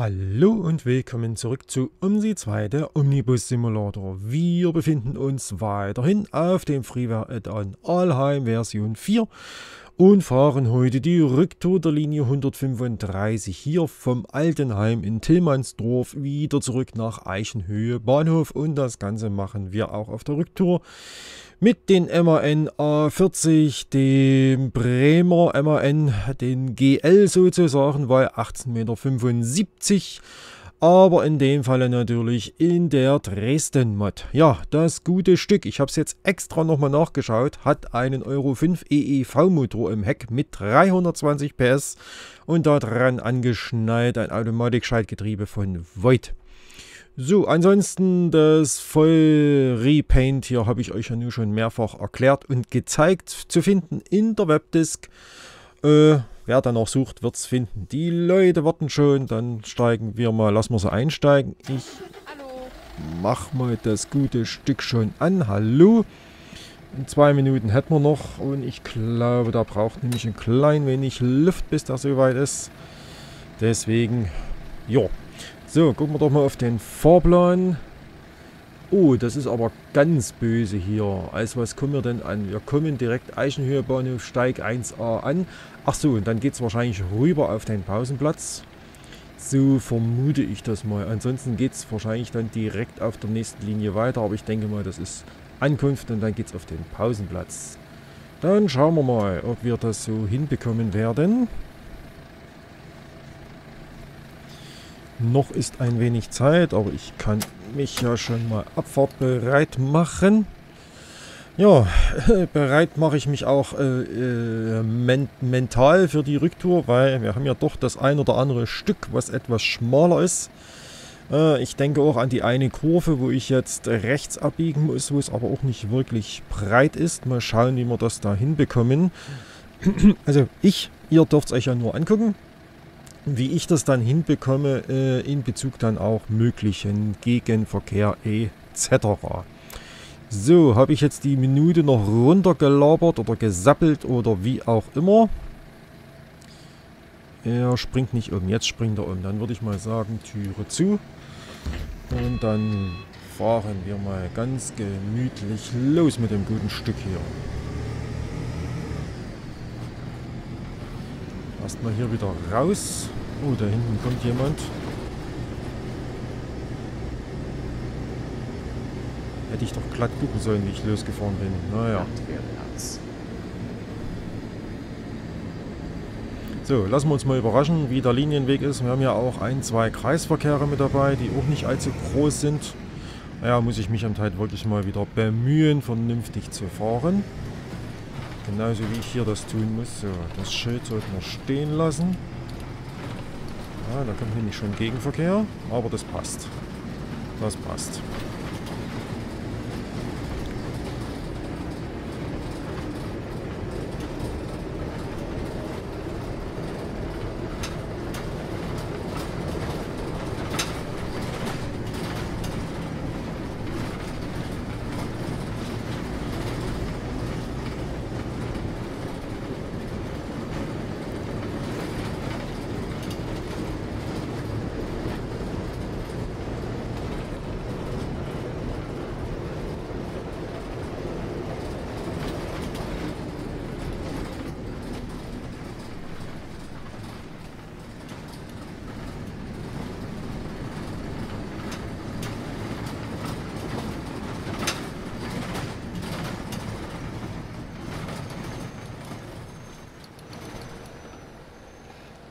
Hallo und willkommen zurück zu UMSI 2, der Omnibus Simulator. Wir befinden uns weiterhin auf dem Freeware Add-on Alheim Version 4 und fahren heute die Rücktour der Linie 135 hier vom Altenheim in Tillmannsdorf wieder zurück nach Eichenhöhe Bahnhof und das Ganze machen wir auch auf der Rücktour mit den MAN A40, dem Bremer MAN, den GL sozusagen, weil 18,75 Meter. Aber in dem Falle natürlich in der Dresden-Mod. Ja, das gute Stück, ich habe es jetzt extra nochmal nachgeschaut, hat einen Euro 5 EEV-Motor im Heck mit 320 PS und daran angeschnallt ein Automatikschaltgetriebe von Voigt. So, ansonsten das Voll-Repaint hier habe ich euch ja nur schon mehrfach erklärt und gezeigt. Zu finden in der Webdisk. Äh, wer dann noch sucht, wird es finden. Die Leute warten schon, dann steigen wir mal, lassen wir sie einsteigen. Ich mach mal das gute Stück schon an. Hallo. In zwei Minuten hätten wir noch und ich glaube, da braucht nämlich ein klein wenig Luft, bis das soweit ist. Deswegen, ja, so, gucken wir doch mal auf den Fahrplan. Oh, das ist aber ganz böse hier. Also was kommen wir denn an? Wir kommen direkt Eichenhöhe Bahnhof Steig 1a an. Ach so, und dann geht es wahrscheinlich rüber auf den Pausenplatz. So vermute ich das mal. Ansonsten geht es wahrscheinlich dann direkt auf der nächsten Linie weiter. Aber ich denke mal, das ist Ankunft und dann geht es auf den Pausenplatz. Dann schauen wir mal, ob wir das so hinbekommen werden. Noch ist ein wenig Zeit, aber ich kann mich ja schon mal abfahrtbereit machen. Ja, bereit mache ich mich auch äh, äh, men mental für die Rücktour, weil wir haben ja doch das ein oder andere Stück, was etwas schmaler ist. Äh, ich denke auch an die eine Kurve, wo ich jetzt rechts abbiegen muss, wo es aber auch nicht wirklich breit ist. Mal schauen, wie wir das da hinbekommen. Also ich, ihr dürft es euch ja nur angucken wie ich das dann hinbekomme äh, in Bezug dann auch möglichen Gegenverkehr etc. So, habe ich jetzt die Minute noch runtergelabert oder gesappelt oder wie auch immer. Er springt nicht um, jetzt springt er um. Dann würde ich mal sagen, Türe zu. Und dann fahren wir mal ganz gemütlich los mit dem guten Stück hier. Erstmal hier wieder raus. Oh, da hinten kommt jemand. Hätte ich doch glatt gucken sollen, wie ich losgefahren bin. Naja. So, lassen wir uns mal überraschen, wie der Linienweg ist. Wir haben ja auch ein, zwei Kreisverkehre mit dabei, die auch nicht allzu groß sind. Naja, muss ich mich am Teil wirklich mal wieder bemühen, vernünftig zu fahren. Genauso wie ich hier das tun muss. So, das Schild sollten wir stehen lassen. Ja, da kommt nämlich schon Gegenverkehr, aber das passt. Das passt.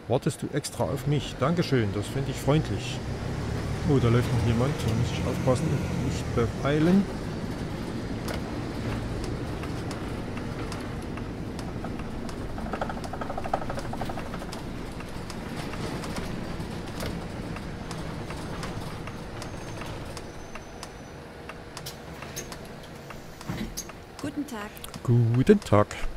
Wartest du extra auf mich? Dankeschön, das finde ich freundlich. Oh, da läuft noch jemand. Da muss ich aufpassen. Nicht beeilen. Guten Tag. Guten Tag.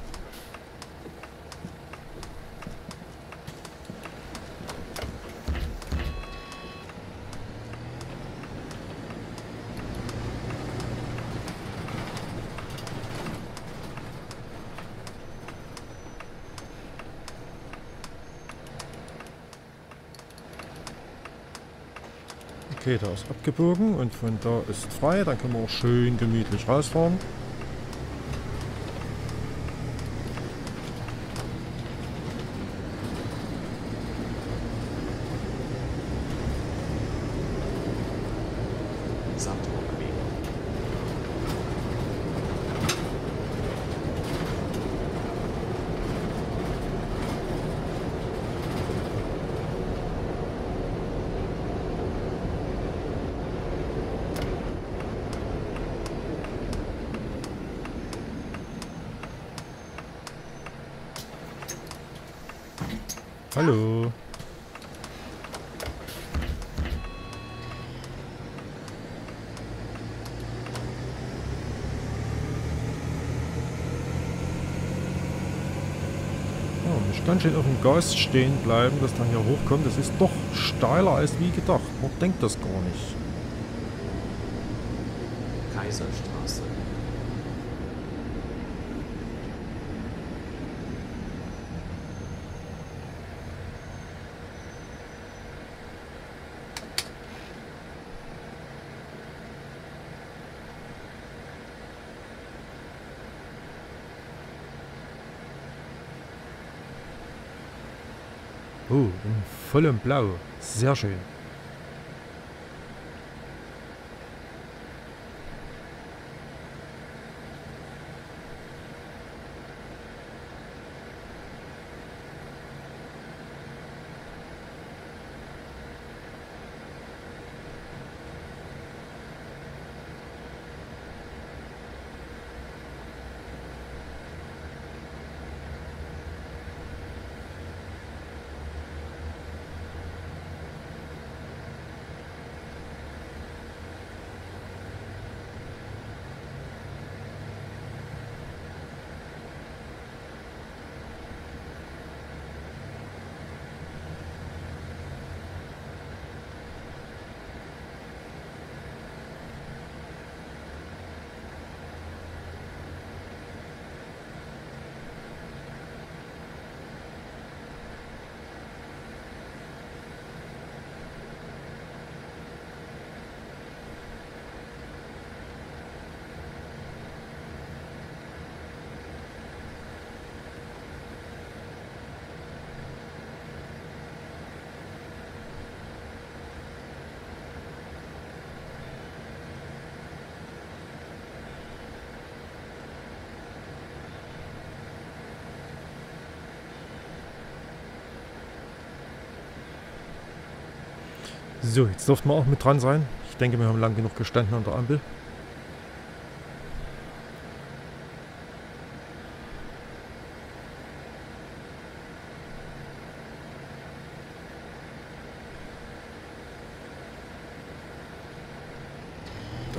Okay, da ist abgebogen und von da ist frei. Dann können wir auch schön gemütlich rausfahren. Hallo. Oh, ganz schön auf dem Gas stehen bleiben, dass dann hier hochkommt. Das ist doch steiler als wie gedacht. Man denkt das gar nicht. Kaiserstraße. Oh, in vollem Blau. Sehr schön. So, jetzt dürften wir auch mit dran sein. Ich denke, wir haben lang genug gestanden an der Ampel.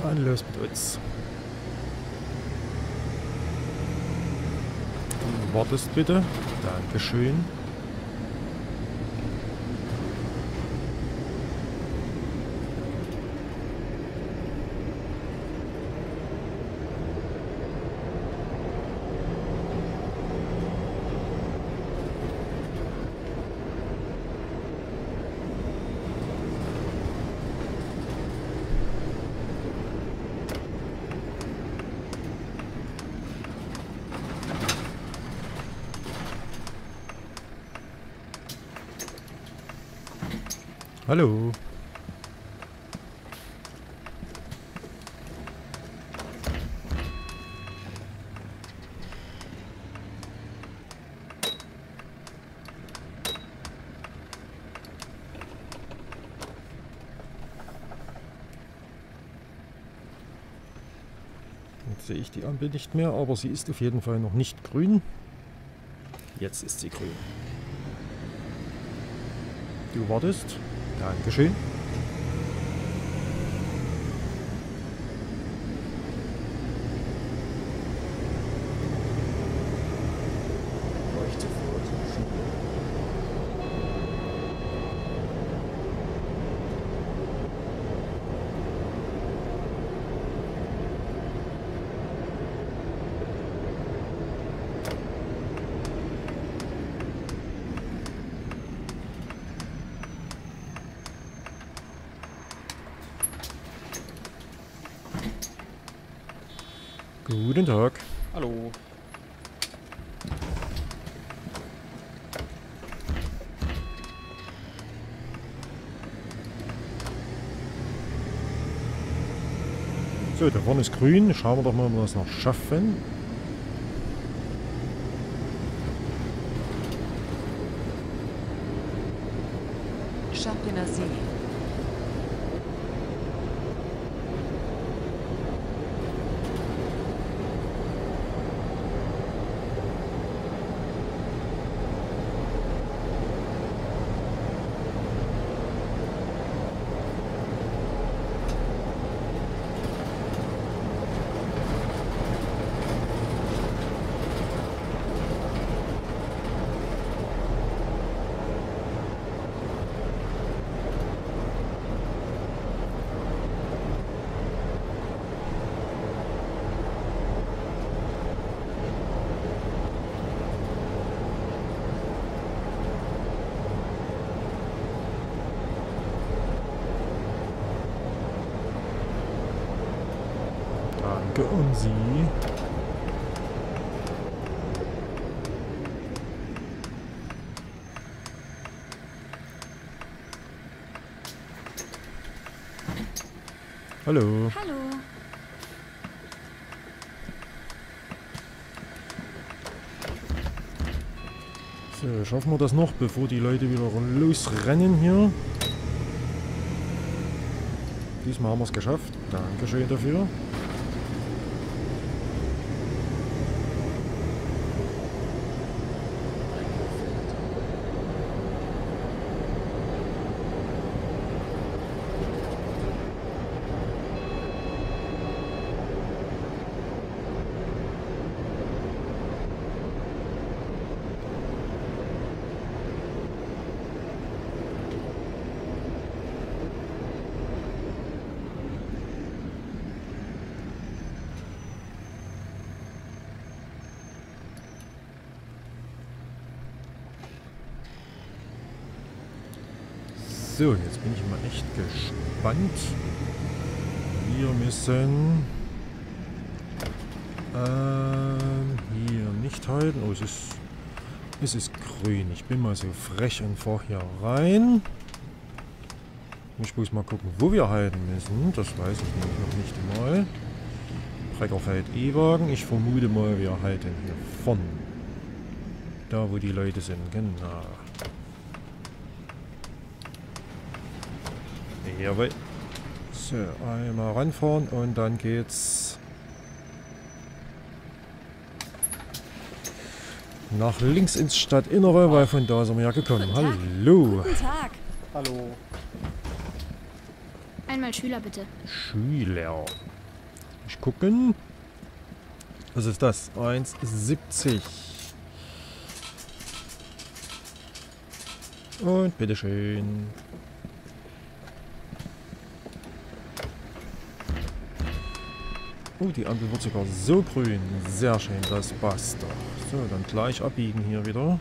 Dann los mit uns. Du wartest bitte. Dankeschön. Hallo. Jetzt sehe ich die Ampel nicht mehr, aber sie ist auf jeden Fall noch nicht grün. Jetzt ist sie grün. Du wartest. Dankeschön. Guten Tag. Hallo. So, da vorne ist grün. Schauen wir doch mal, ob wir das noch schaffen. Danke und Sie. Hallo. Hallo. So, schaffen wir das noch, bevor die Leute wieder losrennen hier? Diesmal haben wir es geschafft. Dankeschön dafür. So, jetzt bin ich mal echt gespannt. Wir müssen ähm, hier nicht halten. Oh, es ist, es ist grün. Ich bin mal so frech und fahre hier rein. Ich muss mal gucken, wo wir halten müssen. Das weiß ich noch nicht mal. Breckerfeld E-Wagen. Ich vermute mal, wir halten hier vorne. Da, wo die Leute sind. Genau. Jawohl. So, einmal ranfahren und dann geht's nach links ins Stadtinnere, weil von da sind wir ja gekommen. Guten Tag. Hallo. Guten Tag. Hallo. Einmal Schüler bitte. Schüler. Ich gucken. Was ist das? 1,70. Und bitteschön. Oh, die Ampel wird sogar so grün. Sehr schön, das passt doch. So, dann gleich abbiegen hier wieder.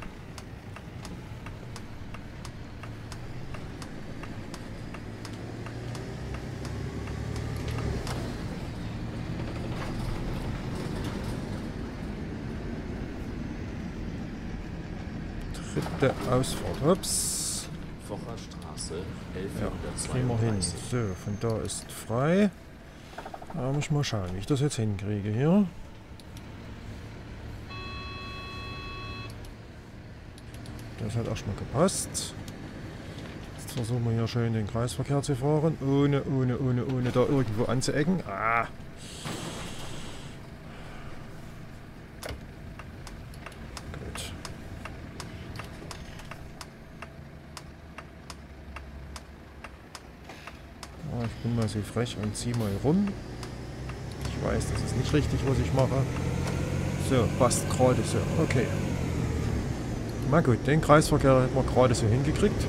Dritte Ausfahrt. Ups. Wocherstraße, Ja, gehen wir hin. 1132. So, von da ist frei. Da muss ich mal schauen, wie ich das jetzt hinkriege hier. Das hat erstmal gepasst. Jetzt versuchen wir hier schön den Kreisverkehr zu fahren, ohne, ohne, ohne, ohne da irgendwo anzuecken. Ah. Gut. Ja, ich bin mal so frech und zieh mal rum. Weiß, das ist nicht richtig, was ich mache. So, passt gerade so. Okay. Na gut, den Kreisverkehr hätten wir gerade so hingekriegt.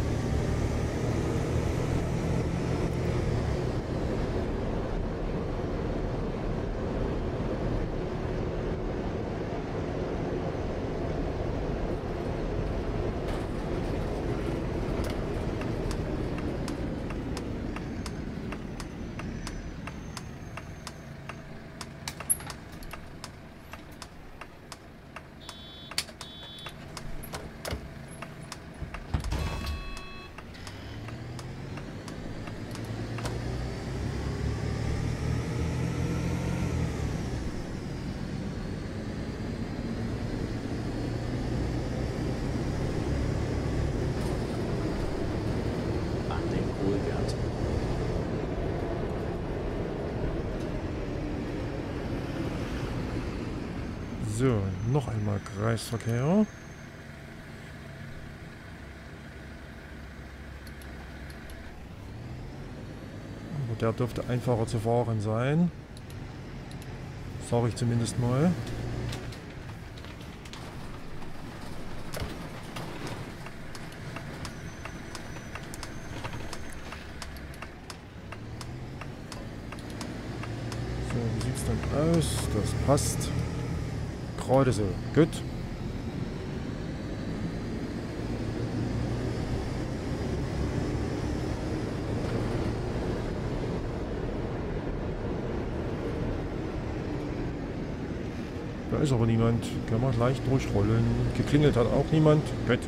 So, noch einmal Kreisverkehr. Aber der dürfte einfacher zu fahren sein. Sage ich zumindest mal. So, wie sieht's dann aus? Das passt. Gerade so. Gut. Da ist aber niemand. Können wir leicht durchrollen. Geklingelt hat auch niemand. Gut.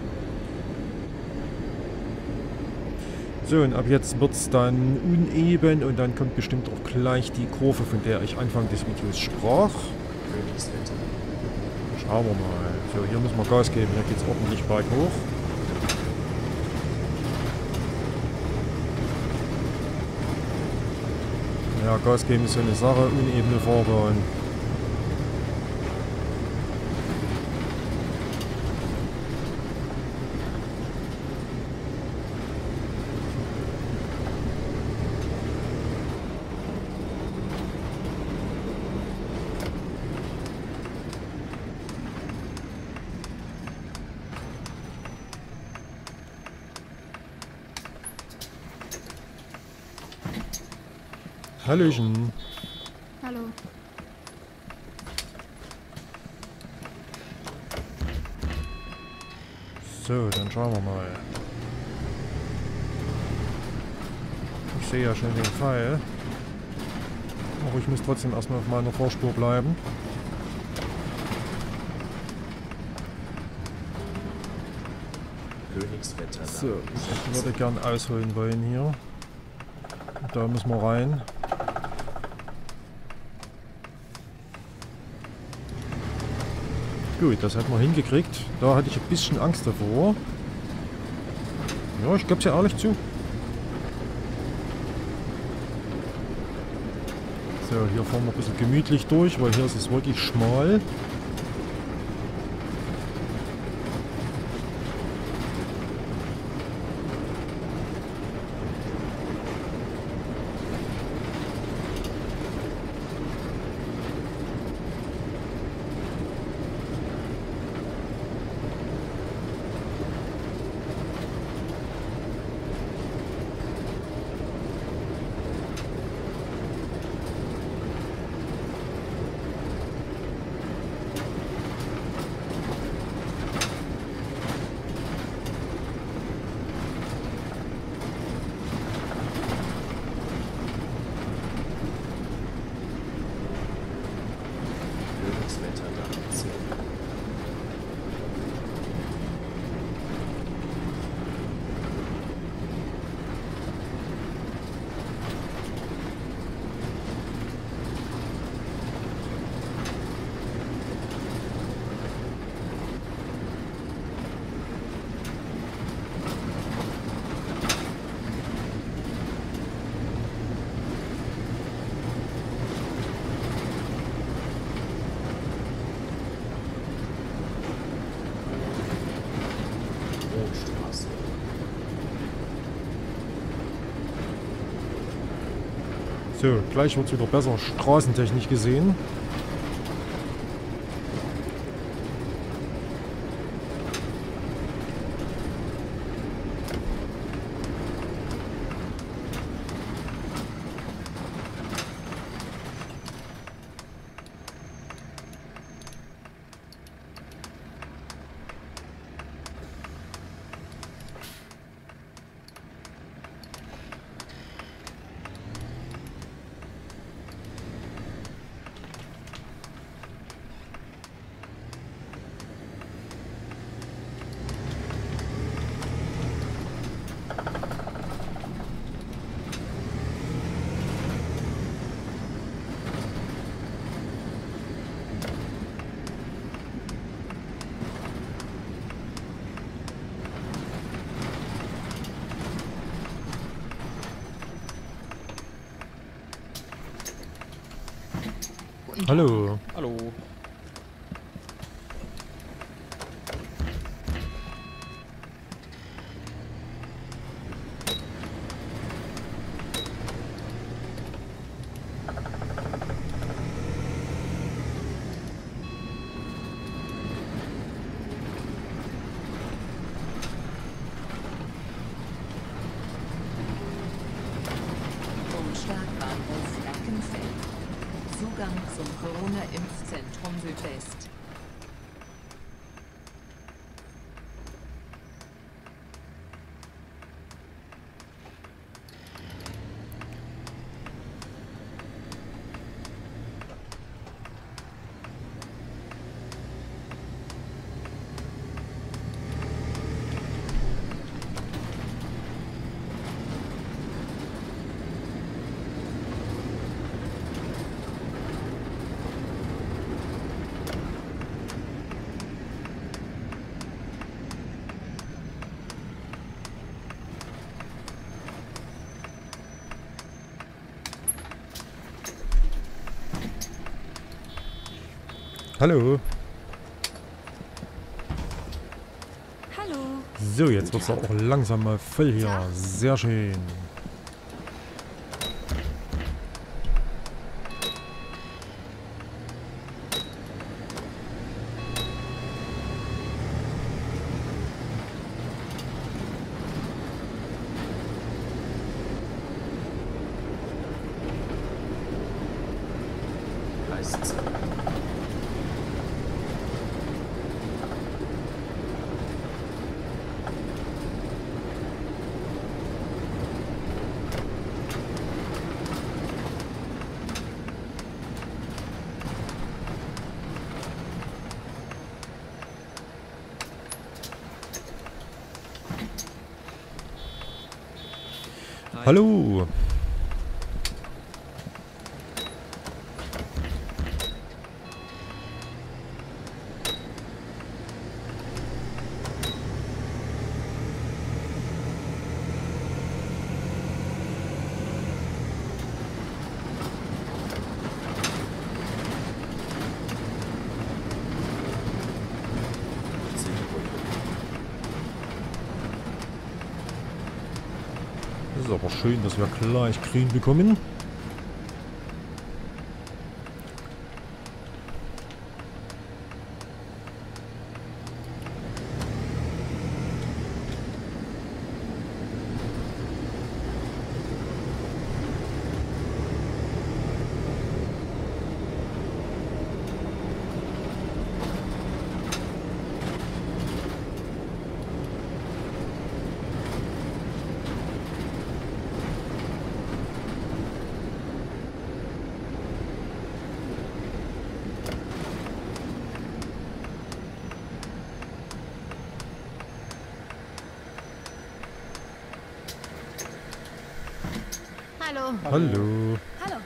So, und ab jetzt wird es dann uneben und dann kommt bestimmt auch gleich die Kurve, von der ich Anfang des Videos sprach. Königswetter. Schauen wir mal. So, hier müssen wir Gas geben. Hier geht es ordentlich berghoch. Ja, Gas geben ist so eine Sache. Unebene Fahrbahn. Hallöchen. Hallo. So, dann schauen wir mal. Ich sehe ja schon den Pfeil. Aber ich muss trotzdem erstmal auf meiner Vorspur bleiben. Königswetter. So, ich würde gern ausholen wollen hier. Da müssen wir rein. Gut, das hat man hingekriegt. Da hatte ich ein bisschen Angst davor. Ja, ich gebe es ja ehrlich zu. So, hier fahren wir ein bisschen gemütlich durch, weil hier ist es wirklich schmal. So, gleich wird es wieder besser straßentechnisch gesehen. Hallo. Hallo. Hallo. Hallo. So, jetzt wird es auch langsam mal voll hier. Sehr schön. Hallo. Das ist aber schön, dass wir gleich grün bekommen. Hallo. Hallo.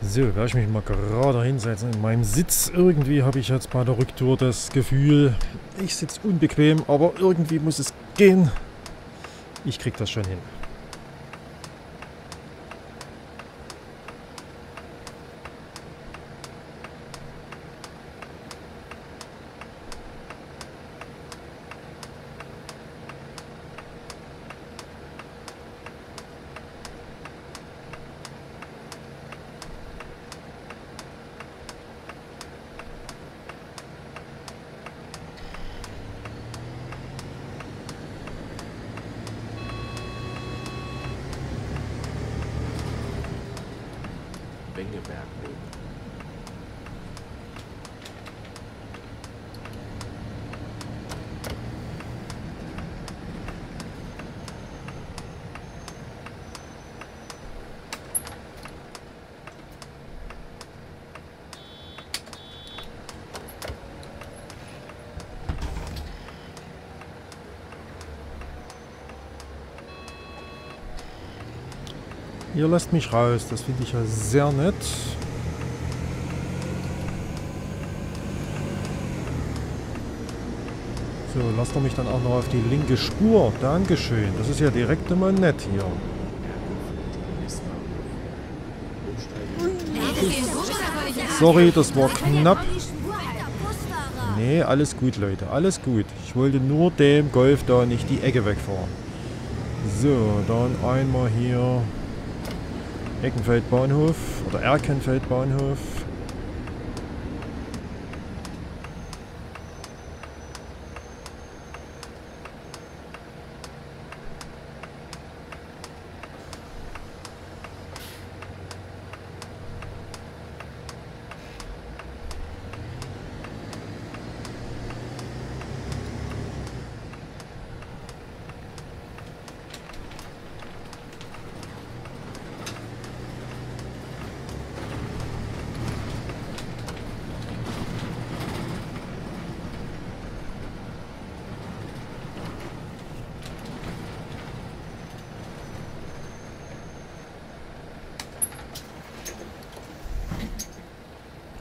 Hallo. So, werde ich mich mal gerade hinsetzen in meinem Sitz. Irgendwie habe ich jetzt bei der Rücktour das Gefühl, ich sitze unbequem, aber irgendwie muss es gehen. Ich krieg das schon hin. Ihr lasst mich raus, das finde ich ja sehr nett. So, lasst doch mich dann auch noch auf die linke Spur. Dankeschön. Das ist ja direkt immer nett hier. Sorry, das war knapp. Nee, alles gut, Leute. Alles gut. Ich wollte nur dem Golf da nicht die Ecke wegfahren. So, dann einmal hier Eckenfeld Bahnhof oder Erkenfeld Bahnhof.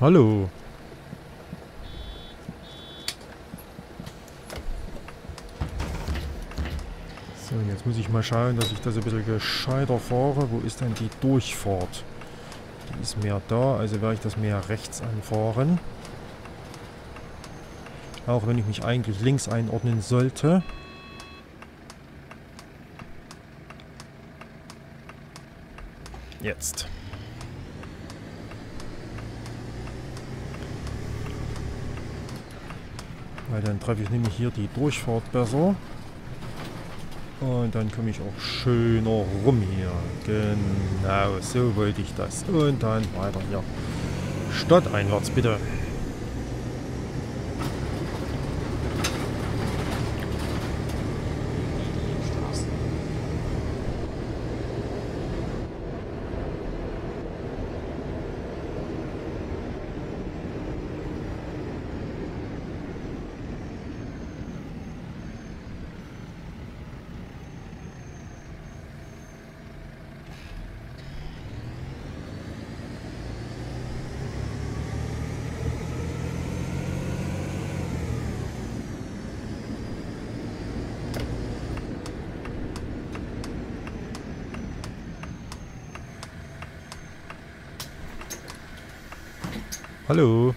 Hallo. So, jetzt muss ich mal schauen, dass ich das ein bisschen gescheiter fahre. Wo ist denn die Durchfahrt? Die ist mehr da, also werde ich das mehr rechts anfahren. Auch wenn ich mich eigentlich links einordnen sollte. Jetzt. Weil dann treffe ich nämlich hier die Durchfahrt besser. Und dann komme ich auch schöner rum hier. Genau, so wollte ich das. Und dann weiter hier. Stadteinwärts bitte. Hallo.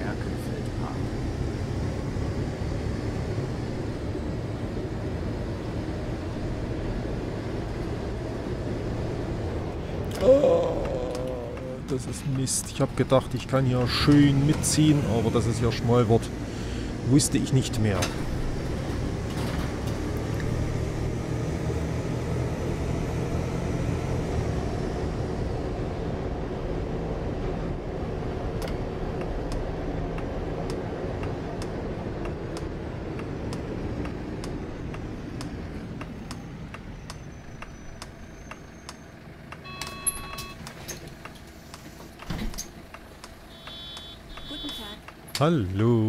Erkenfeldpark. Oh, das ist Mist. Ich habe gedacht, ich kann hier schön mitziehen, aber dass es hier schmal wird, wusste ich nicht mehr. Hallo.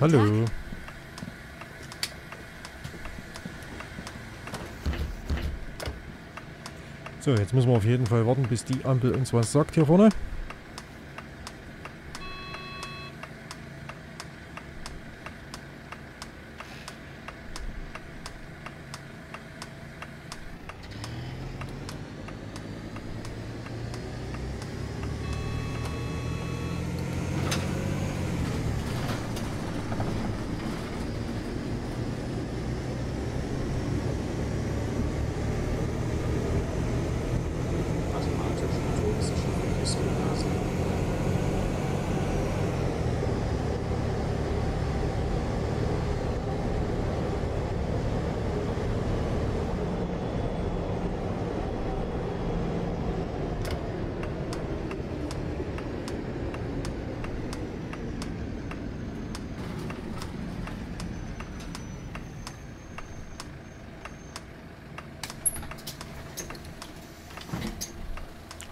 Hallo. So, jetzt müssen wir auf jeden Fall warten, bis die Ampel uns was sagt hier vorne.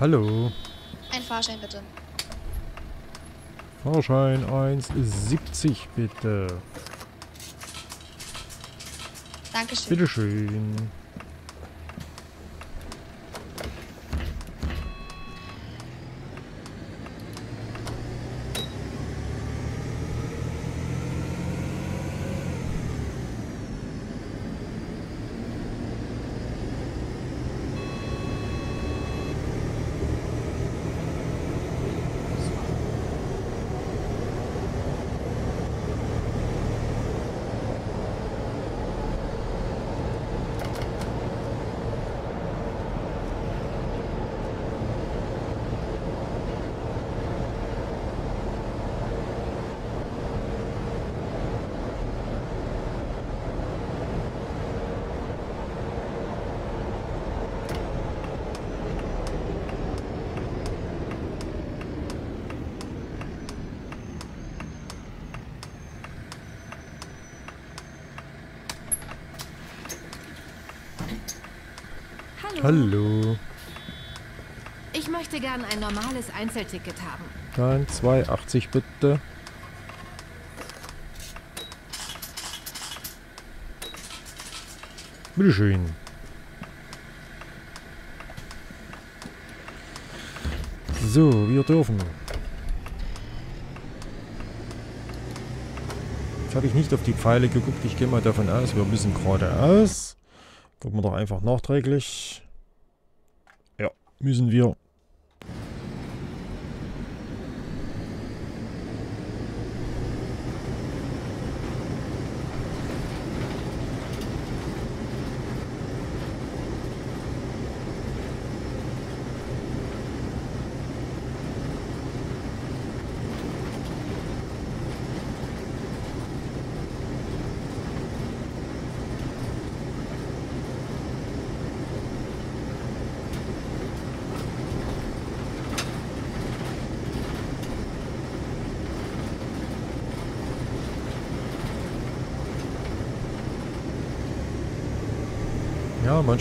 Hallo. Ein Fahrschein bitte. Fahrschein 1,70 bitte. Dankeschön. Bitteschön. Hallo. Ich möchte gern ein normales Einzelticket haben. Dann 2,80 bitte. Bitteschön. So, wir dürfen. Jetzt habe ich nicht auf die Pfeile geguckt. Ich gehe mal davon aus, wir müssen geradeaus. Gucken wir doch einfach nachträglich. Müssen wir.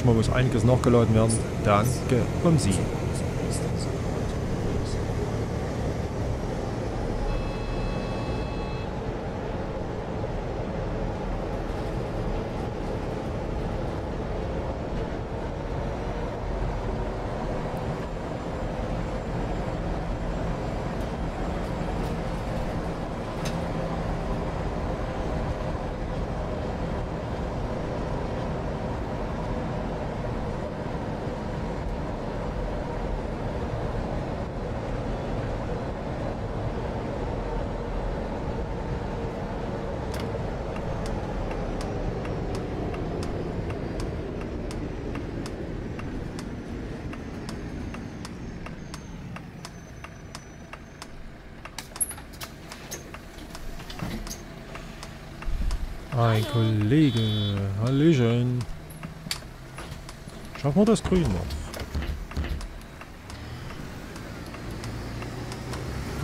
Manchmal muss einiges nachgeladen werden. Danke, um Sie. Ein Kollege. Hallöchen. Schaffen wir das Grün noch?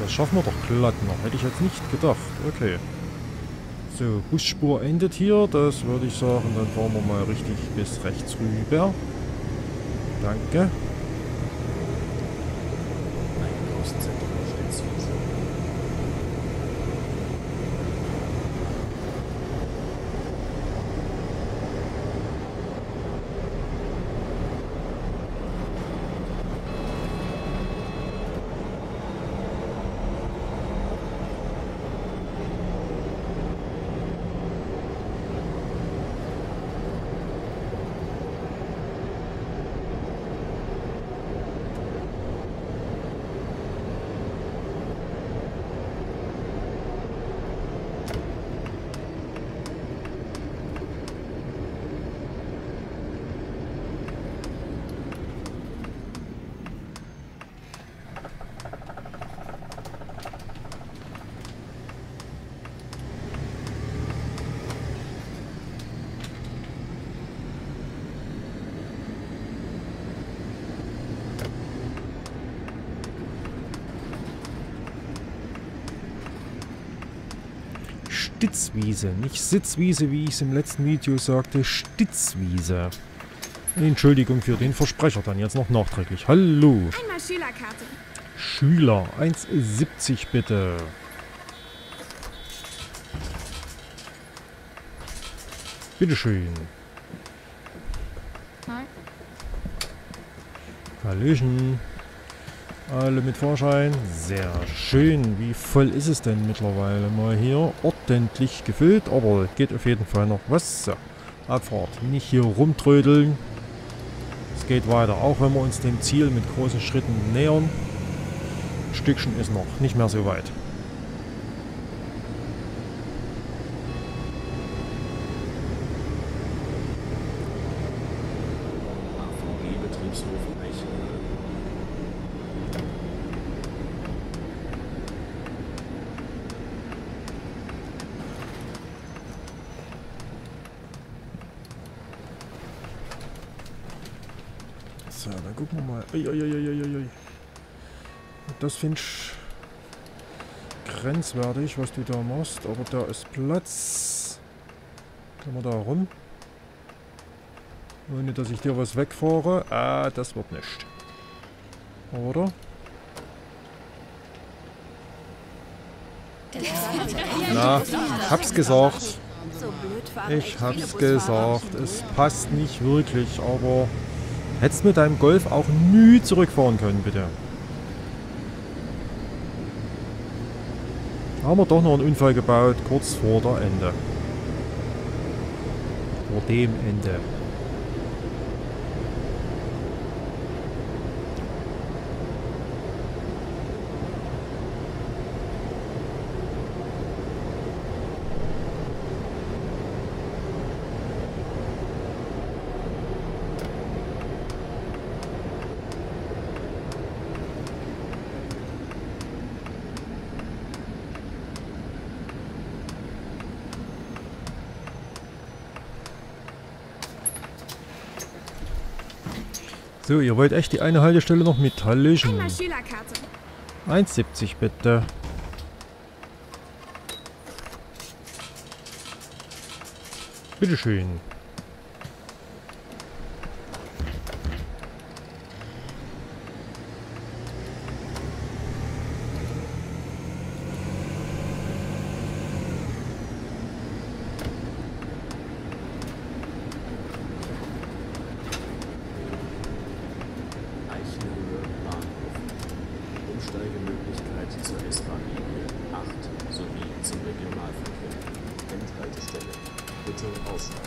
Das schaffen wir doch glatt noch. Hätte ich jetzt nicht gedacht. Okay. So, Busspur endet hier. Das würde ich sagen. Dann fahren wir mal richtig bis rechts rüber. Danke. Stitzwiese. Nicht Sitzwiese, wie ich es im letzten Video sagte. Stitzwiese. Entschuldigung für den Versprecher dann jetzt noch nachträglich. Hallo. Einmal Schülerkarte. Schüler. 1,70 bitte. Bitteschön. Nein. Hallöchen. Alle mit Vorschein. Sehr schön. Wie voll ist es denn mittlerweile mal hier? Ordentlich gefüllt, aber geht auf jeden Fall noch was. So, Abfahrt. Nicht hier rumtrödeln. Es geht weiter, auch wenn wir uns dem Ziel mit großen Schritten nähern. Ein Stückchen ist noch, nicht mehr so weit. So, dann gucken wir mal. Uiuiuiuiui. Das finde ich grenzwertig, was du da machst. Aber da ist Platz. Können wir da rum? Ohne, dass ich dir was wegfahre. Ah, das wird nicht. Oder? Na, hab's gesagt. Ich hab's gesagt. Es passt nicht wirklich, aber... Hättest mit deinem Golf auch nie zurückfahren können, bitte. Haben wir doch noch einen Unfall gebaut, kurz vor der Ende. Vor dem Ende. So, ihr wollt echt die eine Haltestelle noch metallischen. Einmal Schülerkarte. 1,70 bitte. Bitteschön. Eichenhöhe Bahnhof. Umsteigemöglichkeit zur S-Bahn-Linie 8 sowie zum Regionalverkehr. Endhaltestelle. Bitte aussteigen.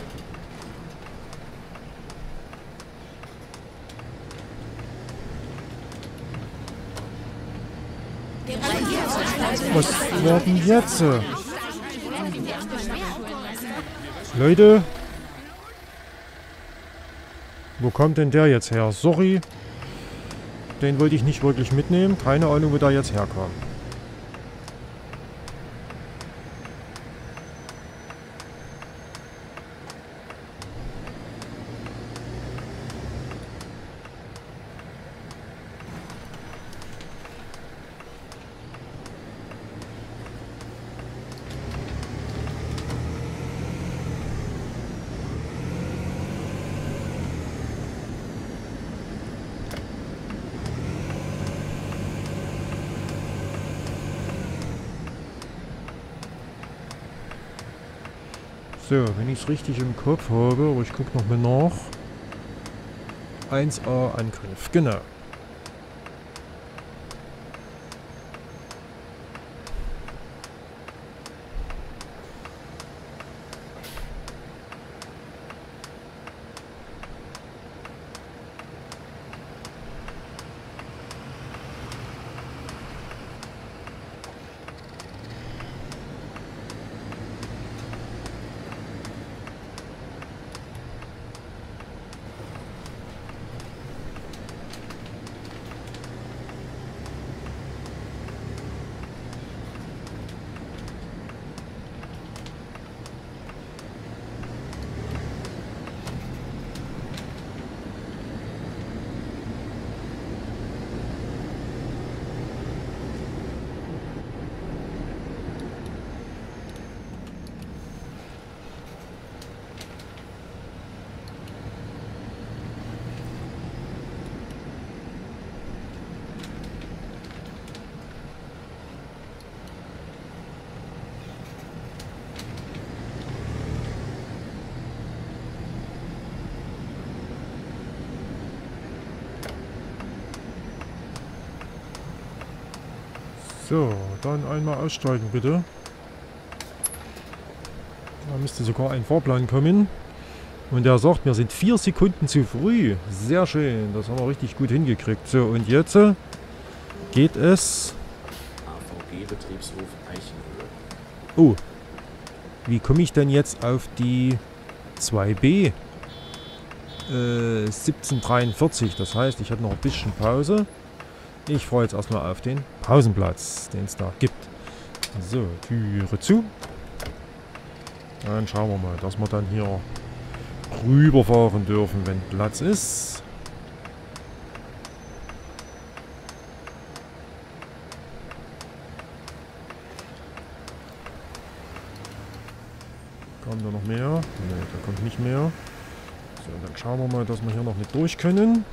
Was war denn jetzt? Leute? Wo kommt denn der jetzt her? Sorry. Den wollte ich nicht wirklich mitnehmen. Keine Ahnung, wo der jetzt herkam. So, wenn ich es richtig im Kopf habe, aber ich gucke noch mal nach. 1a Angriff, genau. So, dann einmal aussteigen bitte. Da müsste sogar ein Fahrplan kommen. Und der sagt, wir sind vier Sekunden zu früh. Sehr schön, das haben wir richtig gut hingekriegt. So, und jetzt äh, geht es... AVG-Betriebshof Eichenhöhe. Oh, wie komme ich denn jetzt auf die 2b? Äh, 1743, das heißt, ich hatte noch ein bisschen Pause. Ich freue jetzt erstmal auf den Pausenplatz, den es da gibt. So, Türe zu. Dann schauen wir mal, dass wir dann hier rüberfahren dürfen, wenn Platz ist. Kommt da noch mehr? Ne, da kommt nicht mehr. So, dann schauen wir mal, dass wir hier noch mit durch können.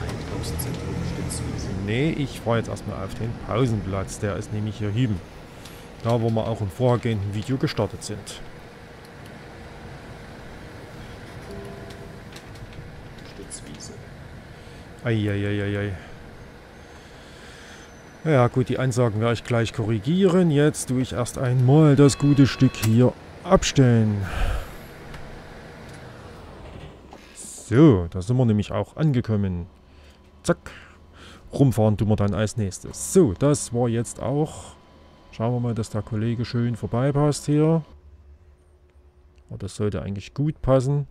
Einkaufszentrum Stitzwiese. Nee, ich fahre jetzt erstmal auf den Pausenplatz. Der ist nämlich hier hüben. Da, wo wir auch im vorhergehenden Video gestartet sind. Stitzwiese. Eieieiei. Ja gut, die Ansagen werde ich gleich korrigieren. Jetzt tue ich erst einmal das gute Stück hier abstellen. So, da sind wir nämlich auch angekommen. Zack. Rumfahren tun wir dann als nächstes. So, das war jetzt auch... Schauen wir mal, dass der Kollege schön vorbeipasst hier. Oh, das sollte eigentlich gut passen.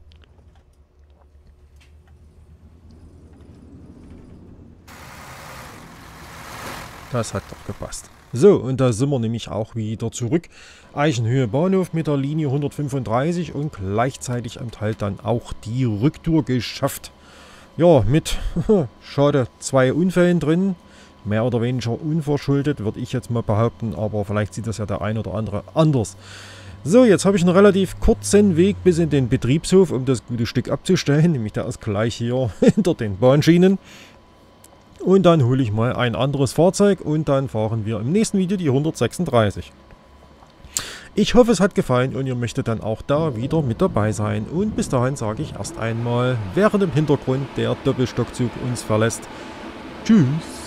Das hat doch gepasst. So, und da sind wir nämlich auch wieder zurück. Eichenhöhe Bahnhof mit der Linie 135 und gleichzeitig am Teil dann auch die Rücktour geschafft. Ja, mit, schade, zwei Unfällen drin. Mehr oder weniger unverschuldet, würde ich jetzt mal behaupten, aber vielleicht sieht das ja der ein oder andere anders. So, jetzt habe ich einen relativ kurzen Weg bis in den Betriebshof, um das gute Stück abzustellen, nämlich der ist gleich hier hinter den Bahnschienen. Und dann hole ich mal ein anderes Fahrzeug und dann fahren wir im nächsten Video die 136. Ich hoffe, es hat gefallen und ihr möchtet dann auch da wieder mit dabei sein. Und bis dahin sage ich erst einmal, während im Hintergrund der Doppelstockzug uns verlässt, Tschüss.